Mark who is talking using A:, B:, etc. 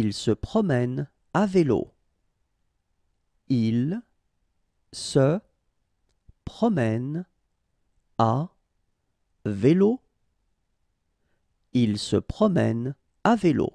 A: Il se promène à vélo. Il se promène à vélo. Il se promène à vélo.